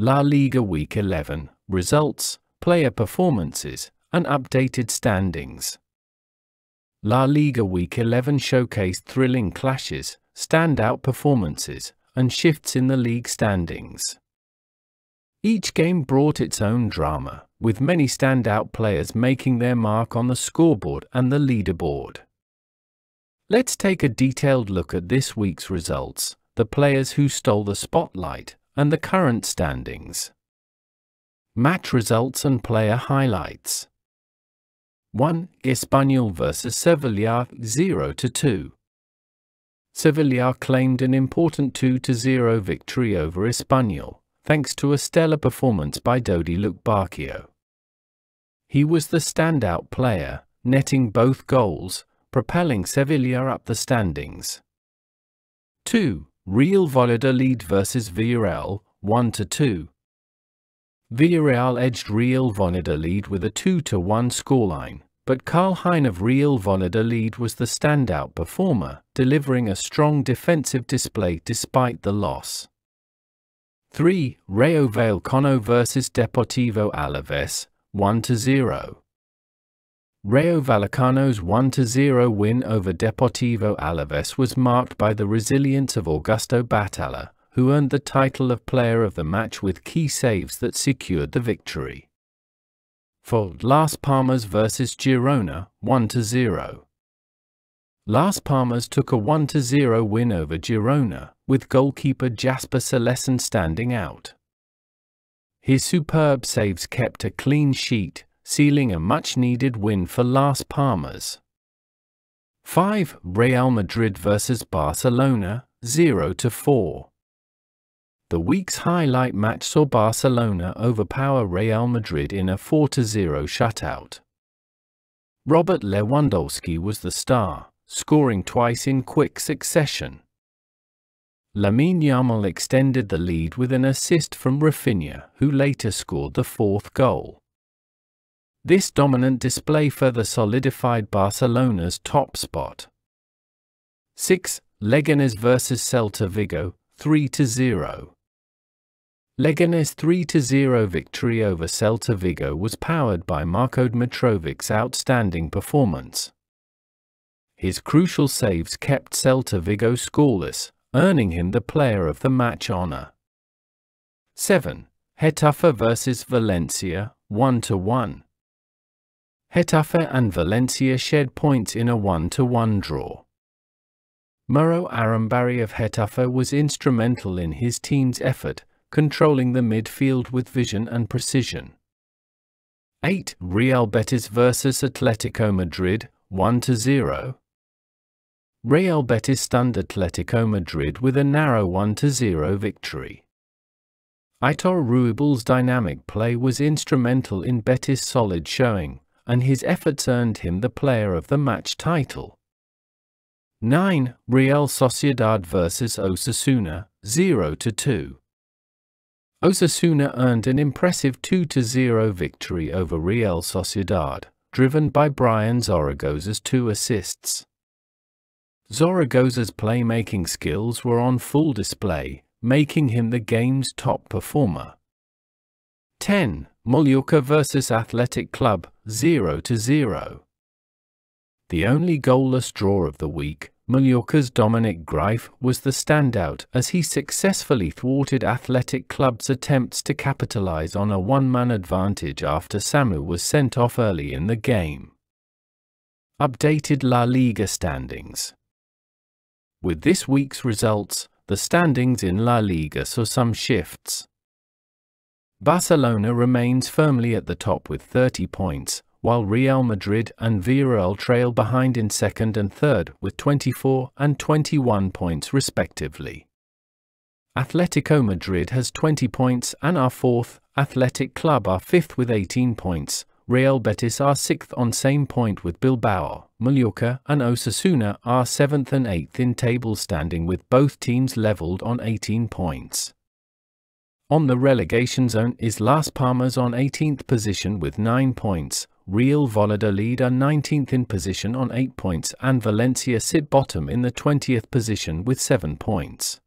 La Liga Week 11 Results, Player Performances, and Updated Standings. La Liga Week 11 showcased thrilling clashes, standout performances, and shifts in the league standings. Each game brought its own drama, with many standout players making their mark on the scoreboard and the leaderboard. Let's take a detailed look at this week's results, the players who stole the spotlight, and the current standings. Match results and player highlights. 1. Espanyol vs Sevilla 0 2. Sevilla claimed an important 2 0 victory over Espanyol, thanks to a stellar performance by Dodi Lukebakio. He was the standout player, netting both goals, propelling Sevilla up the standings. 2. Real Valladolid vs Villarreal, 1 2. Villarreal edged Real Valladolid with a 2-1 scoreline, but Karl Hein of Real Valladolid was the standout performer, delivering a strong defensive display despite the loss. 3. Rayo Vallecano vs Deportivo Alaves, 1-0. Rayo Vallecano's 1-0 win over Deportivo Alaves was marked by the resilience of Augusto Batalla, who earned the title of Player of the Match with key saves that secured the victory. For Las Palmas vs Girona, 1-0. Las Palmas took a 1-0 win over Girona, with goalkeeper Jasper Cillessen standing out. His superb saves kept a clean sheet, sealing a much-needed win for Las Palmas. 5. Real Madrid vs Barcelona, 0-4. The week's highlight match saw Barcelona overpower Real Madrid in a 4-0 shutout. Robert Lewandowski was the star, scoring twice in quick succession. Lamine Yamal extended the lead with an assist from Raphinha, who later scored the fourth goal. This dominant display further solidified Barcelona's top spot. 6. Leganes vs Celta Vigo, 3-0. Leganes' 3-0 victory over Celta Vigo was powered by Marko Dmitrovic's outstanding performance. His crucial saves kept Celta Vigo scoreless, earning him the player of the match honor. 7. Getafe vs Valencia, 1-1. Getafe and Valencia shared points in a 1-1 draw. Mauro Arambarri of Getafe was instrumental in his team's effort, controlling the midfield with vision and precision. 8. Real Betis vs Atletico Madrid, 1-0. Real Betis stunned Atletico Madrid with a narrow 1-0 victory. Aitor Ruibal's dynamic play was instrumental in Betis' solid showing, and his efforts earned him the player of the match title. 9. Real Sociedad vs Osasuna, 0-2. Osasuna earned an impressive 2-0 victory over Real Sociedad, driven by Bryan Zaragoza's two assists. Zaragoza's playmaking skills were on full display, making him the game's top performer. 10. Mallorca vs Athletic Club, 0-0. The only goalless draw of the week, Mallorca's Dominik Greif was the standout as he successfully thwarted Athletic Club's attempts to capitalize on a one-man advantage after Samu was sent off early in the game. Updated La Liga standings With this week's results, the standings in La Liga saw some shifts. Barcelona remains firmly at the top with 30 points, while Real Madrid and Villarreal trail behind in second and third with 24 and 21 points respectively. Atletico Madrid has 20 points and are fourth, Athletic Club are fifth with 18 points, Real Betis are sixth on same point with Bilbao, Mallorca and Osasuna are seventh and eighth in table standing with both teams leveled on 18 points. On the relegation zone is Las Palmas on 18th position with 9 points, Real Valladolid are 19th in position on 8 points and Valencia sit bottom in the 20th position with 7 points.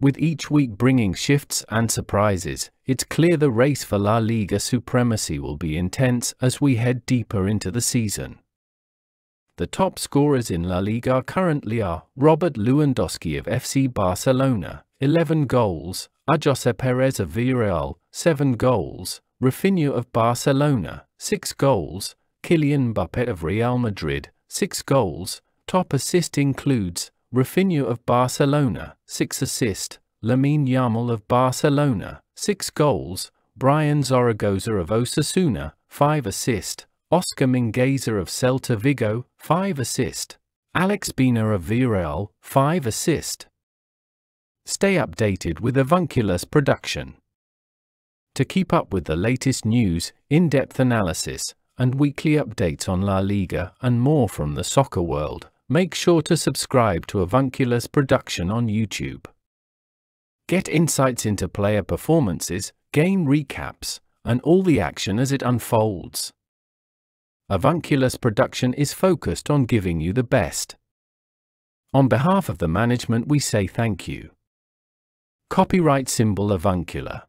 With each week bringing shifts and surprises, it's clear the race for La Liga supremacy will be intense as we head deeper into the season. The top scorers in La Liga currently are Robert Lewandowski of FC Barcelona, 11 goals, Ayoze Perez of Villarreal, 7 goals, Raphinha of Barcelona, 6 goals, Kylian Mbappe of Real Madrid, 6 goals, top assist includes Raphinha of Barcelona, 6 assist, Lamine Yamal of Barcelona, 6 goals, Bryan Zaragoza of Osasuna, 5 assist, Oscar Mingueza of Celta Vigo, 5 assist, Alex Baena of Villarreal, 5 assist. Stay updated with Avuncular's production. To keep up with the latest news, in-depth analysis, and weekly updates on La Liga and more from the soccer world, Make sure to subscribe to Avuncular's Production on YouTube. Get insights into player performances, game recaps, and all the action as it unfolds. Avuncular's Production is focused on giving you the best. On behalf of the management we say thank you. Copyright symbol Avuncular